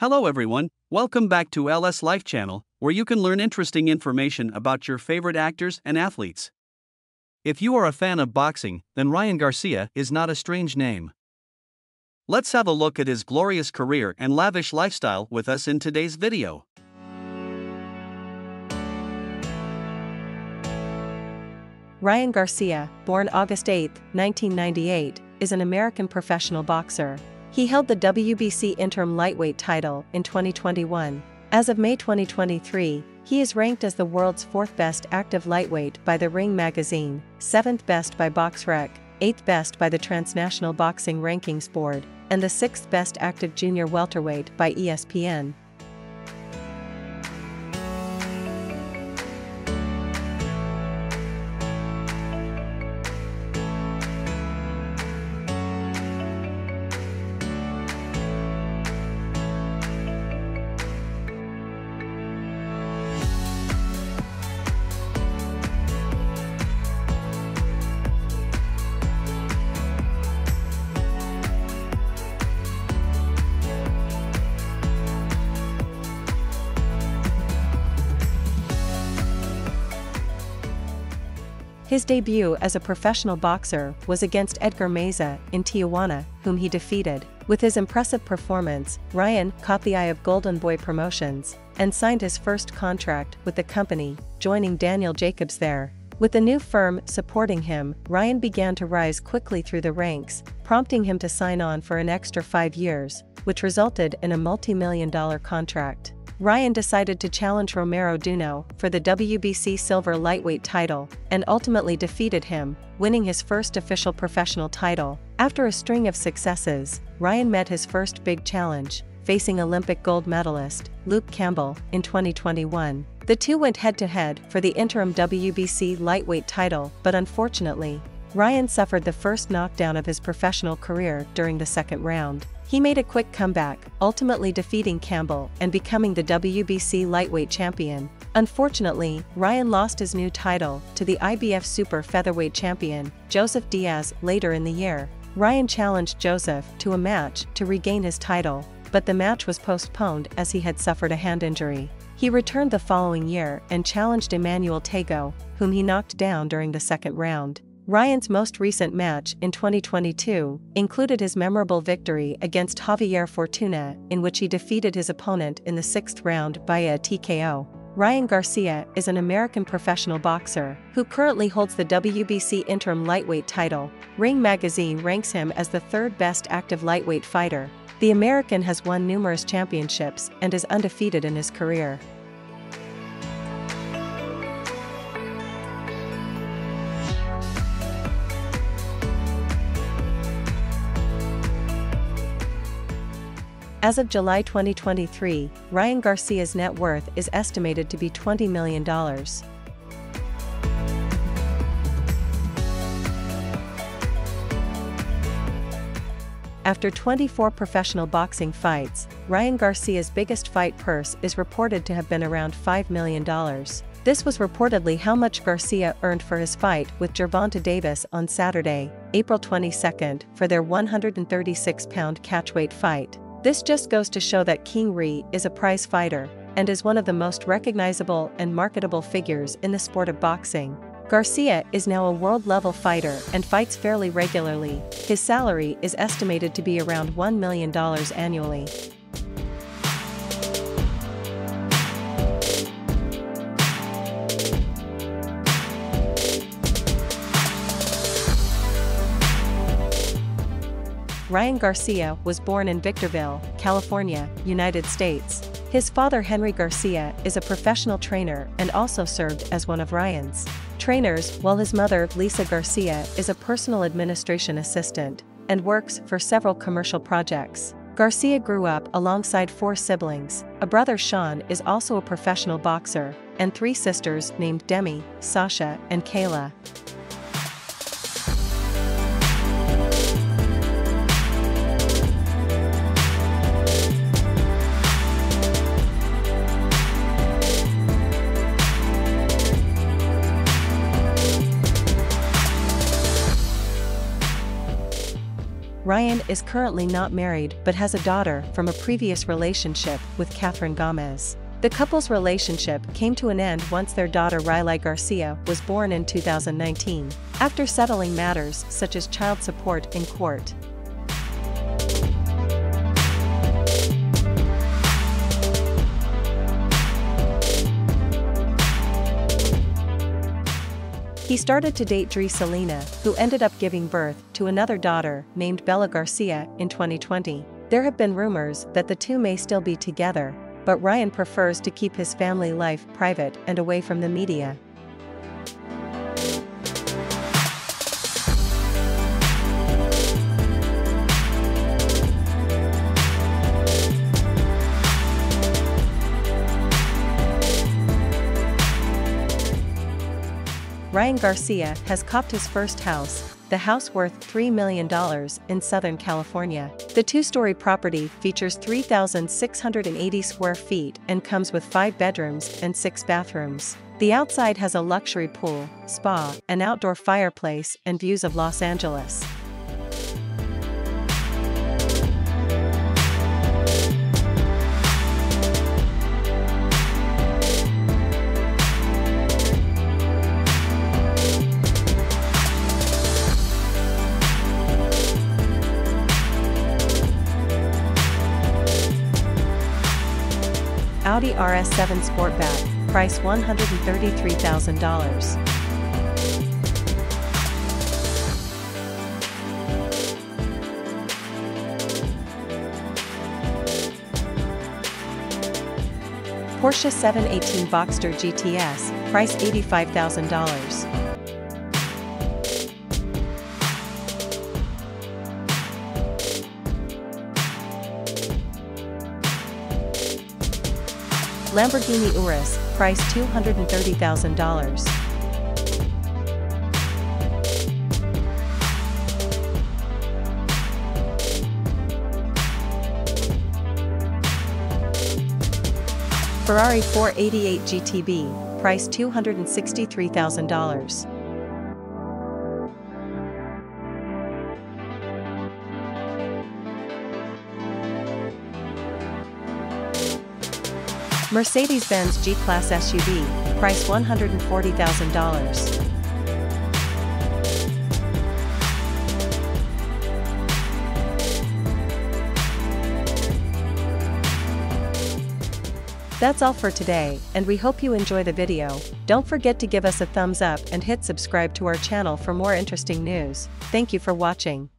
Hello, everyone. Welcome back to LS Life Channel, where you can learn interesting information about your favorite actors and athletes. If you are a fan of boxing, then Ryan Garcia is not a strange name. Let's have a look at his glorious career and lavish lifestyle with us in today's video. Ryan Garcia, born August 8, 1998, is an American professional boxer. He held the WBC interim lightweight title in 2021. As of May 2023, he is ranked as the world's fourth best active lightweight by the Ring magazine, seventh best by BoxRec, eighth best by the Transnational Boxing Rankings Board, and the sixth best active junior welterweight by ESPN. His debut as a professional boxer was against Edgar Meza in Tijuana, whom he defeated. With his impressive performance, Ryan caught the eye of Golden Boy Promotions and signed his first contract with the company, joining Daniel Jacobs there. With the new firm supporting him, Ryan began to rise quickly through the ranks, prompting him to sign on for an extra five years, which resulted in a multi-million dollar contract. Ryan decided to challenge Romero Duno for the WBC silver lightweight title and ultimately defeated him, winning his first official professional title. After a string of successes, Ryan met his first big challenge, facing Olympic gold medalist Luke Campbell in 2021. The two went head to head for the interim WBC lightweight title, but unfortunately, Ryan suffered the first knockdown of his professional career during the second round. He made a quick comeback, ultimately defeating Campbell and becoming the WBC lightweight champion. Unfortunately, Ryan lost his new title to the IBF super featherweight champion, Joseph Diaz, later in the year. Ryan challenged Joseph to a match to regain his title, but the match was postponed as he had suffered a hand injury. He returned the following year and challenged Emmanuel Tagoe, whom he knocked down during the second round. Ryan's most recent match in 2022 included his memorable victory against Javier Fortuna, in which he defeated his opponent in the sixth round via a TKO. Ryan Garcia is an American professional boxer who currently holds the WBC interim lightweight title. Ring magazine ranks him as the third best active lightweight fighter. The American has won numerous championships and is undefeated in his career. As of July 2023, Ryan Garcia's net worth is estimated to be $20 million. After 24 professional boxing fights, Ryan Garcia's biggest fight purse is reported to have been around $5 million. This was reportedly how much Garcia earned for his fight with Gervonta Davis on Saturday, April 22, for their 136-pound catchweight fight. This just goes to show that King Ree is a prize fighter and is one of the most recognizable and marketable figures in the sport of boxing. Garcia is now a world level fighter and fights fairly regularly. His salary is estimated to be around $1 million annually. Ryan Garcia was born in Victorville, California, United States. His father Henry Garcia is a professional trainer and also served as one of Ryan's trainers, while his mother Lisa Garcia is a personal administration assistant and works for several commercial projects. Garcia grew up alongside four siblings. A brother Sean is also a professional boxer, and three sisters named Demi, Sasha, and Kayla. Ryan is currently not married but has a daughter from a previous relationship with Catherine Gomez. The couple's relationship came to an end once their daughter Riley Garcia was born in 2019, after settling matters such as child support in court. He started to date Dri Selena, who ended up giving birth to another daughter named Bella Garcia in 2020. There have been rumors that the two may still be together, but Ryan prefers to keep his family life private and away from the media. Ryan Garcia has copped his first house, the house worth $3 million in Southern California. The two-story property features 3,680 square feet and comes with five bedrooms and six bathrooms. The outside has a luxury pool, spa, an outdoor fireplace and views of Los Angeles. Audi RS7 Sportback, price $133,000. Porsche 718 Boxster GTS, price $85,000. Lamborghini Urus, price $230,000. Ferrari 488 GTB, price $263,000. Mercedes-Benz G-Class SUV, price $140,000. That's all for today, and we hope you enjoy the video. Don't forget to give us a thumbs up and hit subscribe to our channel for more interesting news. Thank you for watching.